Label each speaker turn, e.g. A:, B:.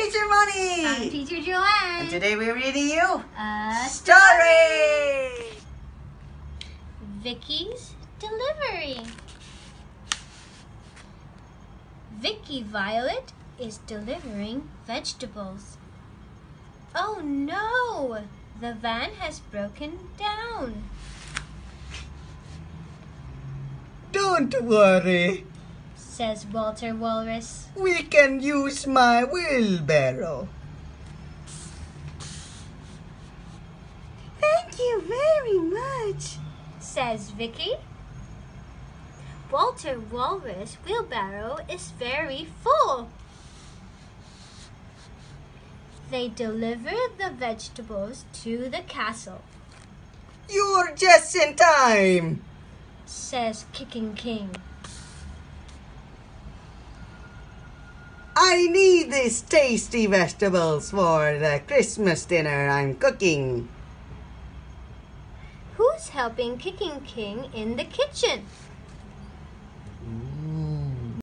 A: Teacher Vonny.
B: I'm Teacher Joanne.
A: And today we're reading you
B: A
A: story.
B: Vicky's delivery. Vicky Violet is delivering vegetables. Oh no! The van has broken down.
A: Don't worry.
B: Says Walter Walrus.
A: We can use my wheelbarrow. Thank you very much.
B: Says Vicky. Walter Walrus wheelbarrow is very full. They deliver the vegetables to the castle,
A: You're just in time.
B: says Kicking King.
A: I need these tasty vegetables for the Christmas dinner I'm cooking.
B: Who's helping Kicking King in the kitchen?